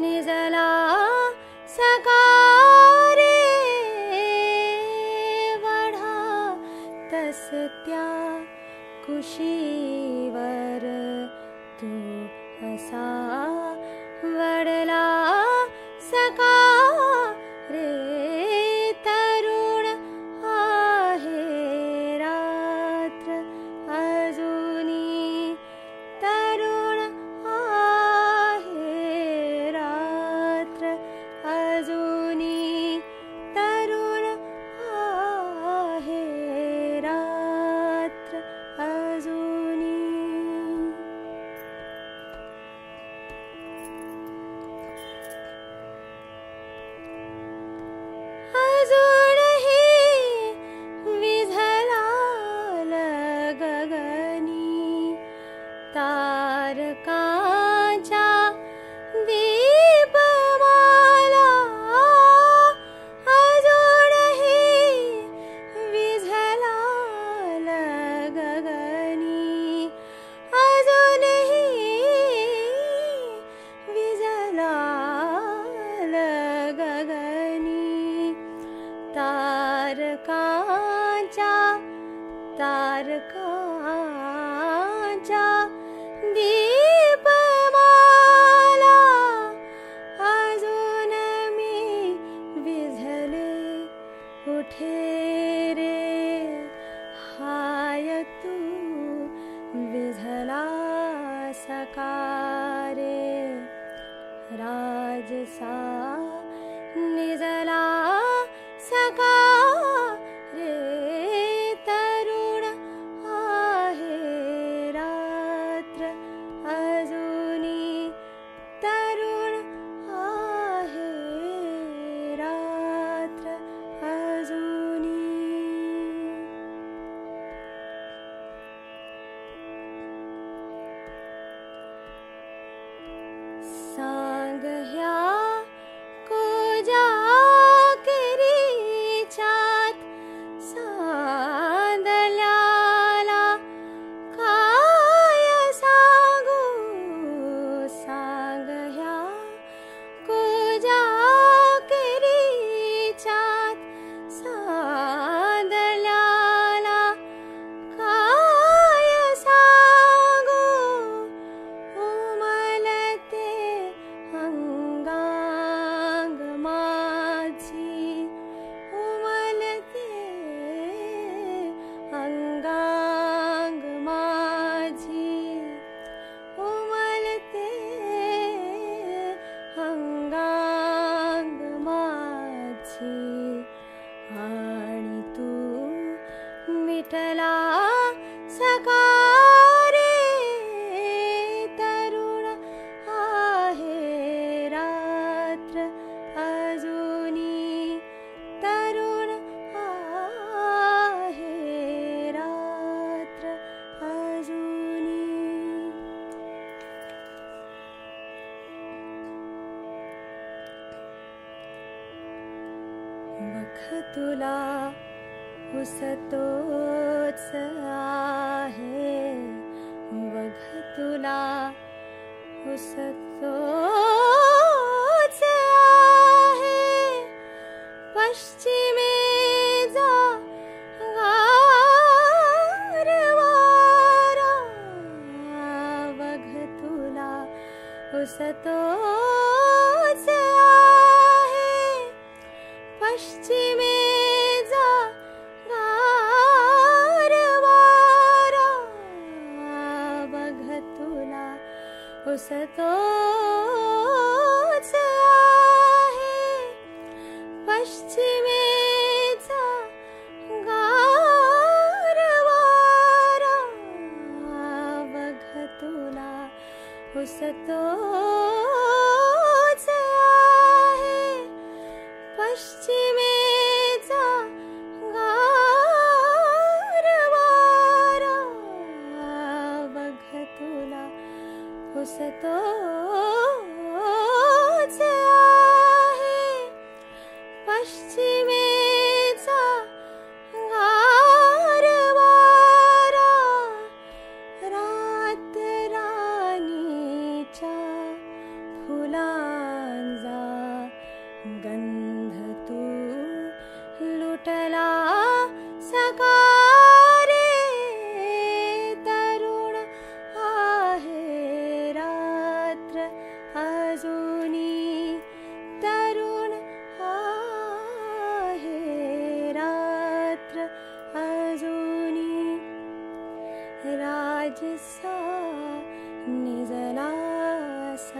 निजला सकारे वढा तस्त्या कुशीवर तू असा तारकाचा दीपमाला अजून मी विझले. उठे रे हाय तू विझला सकारे. राजसा निजला तुला उसतोच आहे बघ तुला उसतोच आहे पश्चिमे जा गारवारा बघ तुला आहे पश्चिमे उसतोच आहे पश्चिमेचा गारवारा बघ तुला उसतोच se to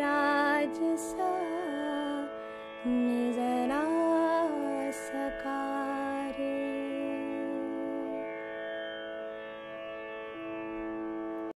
राजसा निज